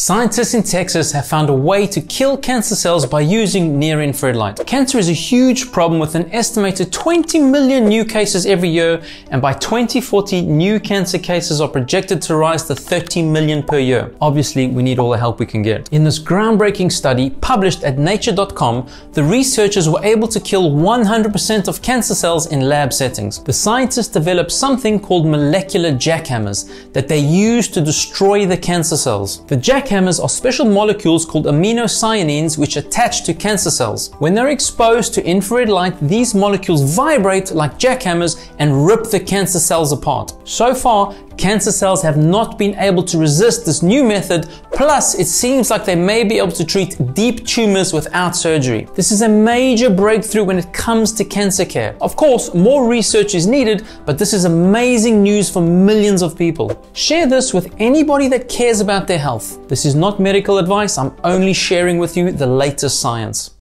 Scientists in Texas have found a way to kill cancer cells by using near infrared light. Cancer is a huge problem with an estimated 20 million new cases every year, and by 2040, new cancer cases are projected to rise to 30 million per year. Obviously, we need all the help we can get. In this groundbreaking study published at nature.com, the researchers were able to kill 100% of cancer cells in lab settings. The scientists developed something called molecular jackhammers that they use to destroy the cancer cells. The jack jackhammers are special molecules called aminocyanines which attach to cancer cells. When they're exposed to infrared light, these molecules vibrate like jackhammers and rip the cancer cells apart. So far, cancer cells have not been able to resist this new method, plus it seems like they may be able to treat deep tumors without surgery. This is a major breakthrough when it comes to cancer care. Of course, more research is needed, but this is amazing news for millions of people. Share this with anybody that cares about their health. This is not medical advice, I'm only sharing with you the latest science.